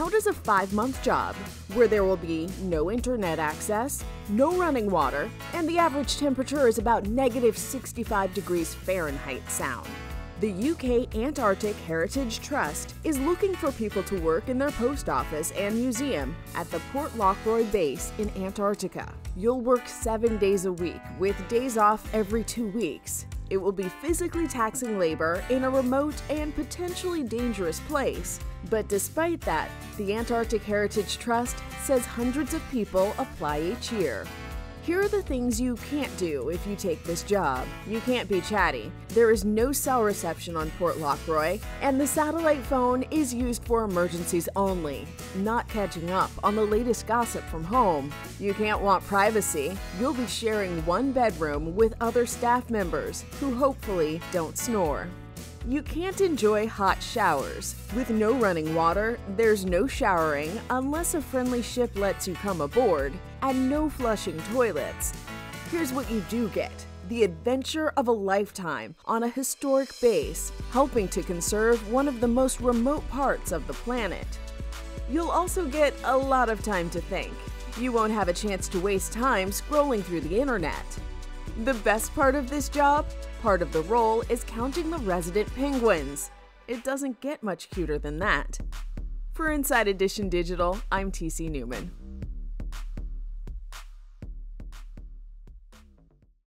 How does a five month job, where there will be no internet access, no running water, and the average temperature is about negative 65 degrees Fahrenheit, sound? The UK Antarctic Heritage Trust is looking for people to work in their post office and museum at the Port Lockroy base in Antarctica. You'll work seven days a week with days off every two weeks. It will be physically taxing labor in a remote and potentially dangerous place. But despite that, the Antarctic Heritage Trust says hundreds of people apply each year. Here are the things you can't do if you take this job. You can't be chatty. There is no cell reception on Port Lockroy, and the satellite phone is used for emergencies only, not catching up on the latest gossip from home. You can't want privacy. You'll be sharing one bedroom with other staff members who hopefully don't snore. You can't enjoy hot showers. With no running water, there's no showering unless a friendly ship lets you come aboard, and no flushing toilets. Here's what you do get the adventure of a lifetime on a historic base, helping to conserve one of the most remote parts of the planet. You'll also get a lot of time to think. You won't have a chance to waste time scrolling through the internet. The best part of this job? Part of the role is counting the resident penguins. It doesn't get much cuter than that. For Inside Edition Digital, I'm TC Newman.